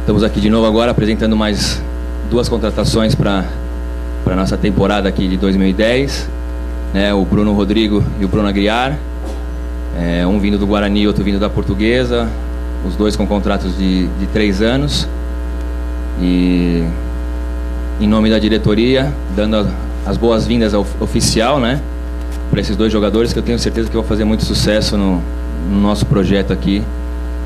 Estamos aqui de novo agora apresentando mais duas contratações para a nossa temporada aqui de 2010. Né, o Bruno Rodrigo e o Bruno Aguiar. É, um vindo do Guarani e outro vindo da Portuguesa. Os dois com contratos de, de três anos. E em nome da diretoria, dando as boas-vindas oficial, né? Para esses dois jogadores que eu tenho certeza que vão fazer muito sucesso no, no nosso projeto aqui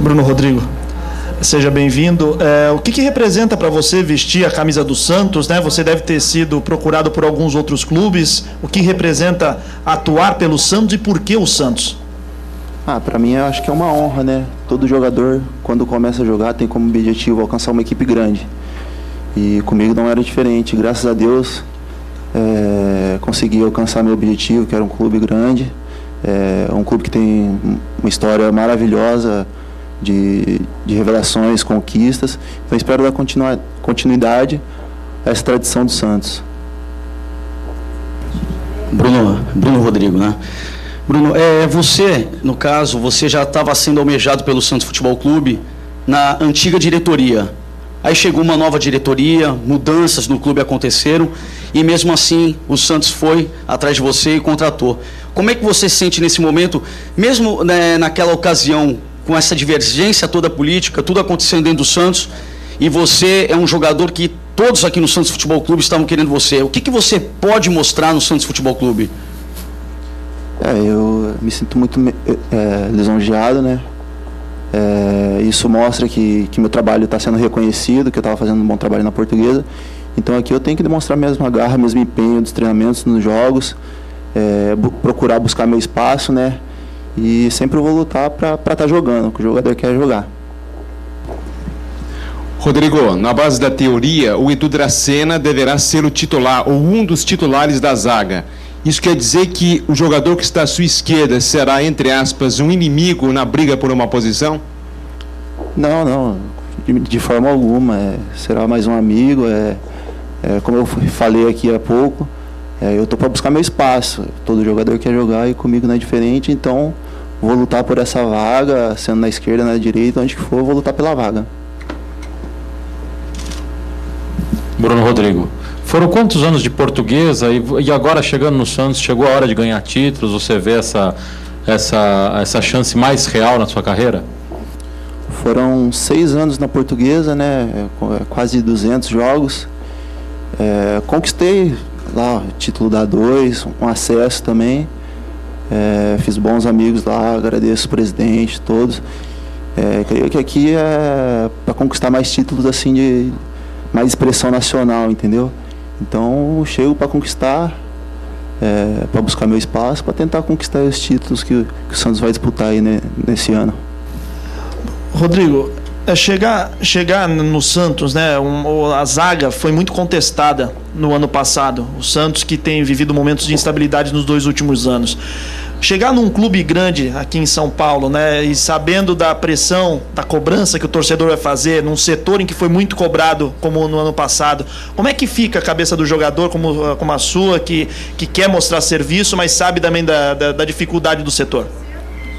Bruno Rodrigo, seja bem-vindo. É, o que, que representa para você vestir a camisa do Santos? Né? Você deve ter sido procurado por alguns outros clubes. O que representa atuar pelo Santos e por que o Santos? Ah, para mim eu acho que é uma honra, né? Todo jogador, quando começa a jogar, tem como objetivo alcançar uma equipe grande. E comigo não era diferente. Graças a Deus, é, consegui alcançar meu objetivo, que era um clube grande. É um clube que tem uma história maravilhosa de, de revelações, conquistas. Então espero dar continuidade a essa tradição do Santos. Bruno, Bruno Rodrigo, né? Bruno, é, você, no caso, você já estava sendo almejado pelo Santos Futebol Clube na antiga diretoria. Aí chegou uma nova diretoria, mudanças no clube aconteceram e mesmo assim o Santos foi atrás de você e contratou. Como é que você se sente nesse momento, mesmo né, naquela ocasião, com essa divergência toda política, tudo acontecendo dentro do Santos, e você é um jogador que todos aqui no Santos Futebol Clube estavam querendo você. O que, que você pode mostrar no Santos Futebol Clube? É, eu me sinto muito é, lisonjeado, né? É, isso mostra que, que meu trabalho está sendo reconhecido, que eu estava fazendo um bom trabalho na portuguesa. Então aqui eu tenho que demonstrar a mesma garra, mesmo empenho dos treinamentos, nos jogos, é, bu procurar buscar meu espaço, né? E sempre eu vou lutar para estar tá jogando, que o jogador quer jogar. Rodrigo, na base da teoria, o Edu Dracena deverá ser o titular ou um dos titulares da zaga. Isso quer dizer que o jogador que está à sua esquerda será, entre aspas, um inimigo na briga por uma posição? Não, não, de, de forma alguma. É, será mais um amigo. É, é, como eu falei aqui há pouco, é, eu estou para buscar meu espaço. Todo jogador quer jogar e comigo não é diferente, então vou lutar por essa vaga, sendo na esquerda, na direita, onde que for, vou lutar pela vaga. Bruno Rodrigo. Foram quantos anos de portuguesa e, e, agora chegando no Santos, chegou a hora de ganhar títulos? Você vê essa, essa, essa chance mais real na sua carreira? Foram seis anos na portuguesa, né? É, quase 200 jogos. É, conquistei lá o título da 2, um acesso também. É, fiz bons amigos lá, agradeço o presidente, todos. É, creio que aqui é para conquistar mais títulos assim de mais expressão nacional, entendeu? Então, chego para conquistar, é, para buscar meu espaço, para tentar conquistar os títulos que, que, o Santos vai disputar aí né, nesse ano. Rodrigo, é chegar, chegar no Santos, né? Um, a zaga foi muito contestada no ano passado. O Santos que tem vivido momentos de instabilidade nos dois últimos anos chegar num clube grande aqui em São Paulo, né, e sabendo da pressão, da cobrança que o torcedor vai fazer, num setor em que foi muito cobrado, como no ano passado, como é que fica a cabeça do jogador, como, como a sua, que, que quer mostrar serviço, mas sabe também da, da, da dificuldade do setor?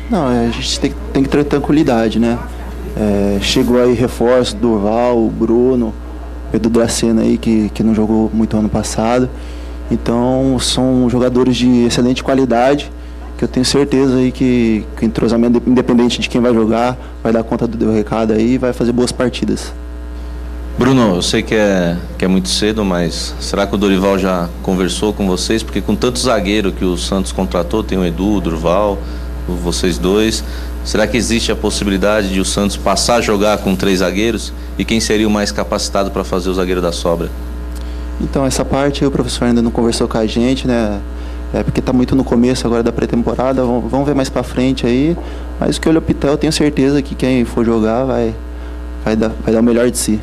Não, é, a gente tem, tem que ter tranquilidade, né? É, chegou aí reforço, Durval, Bruno, Edu Dracena aí, que, que não jogou muito ano passado. Então, são jogadores de excelente qualidade que eu tenho certeza aí que, que o entrosamento, independente de quem vai jogar, vai dar conta do recado aí e vai fazer boas partidas. Bruno, eu sei que é, que é muito cedo, mas será que o Dorival já conversou com vocês? Porque com tanto zagueiro que o Santos contratou, tem o Edu, o Durval, vocês dois, será que existe a possibilidade de o Santos passar a jogar com três zagueiros? E quem seria o mais capacitado para fazer o zagueiro da sobra? Então, essa parte o professor ainda não conversou com a gente, né? É porque está muito no começo agora da pré-temporada, vamos, ver mais para frente aí. Mas o que eu olho o Pitel, tenho certeza que quem for jogar vai, vai, dar, vai dar o melhor de si.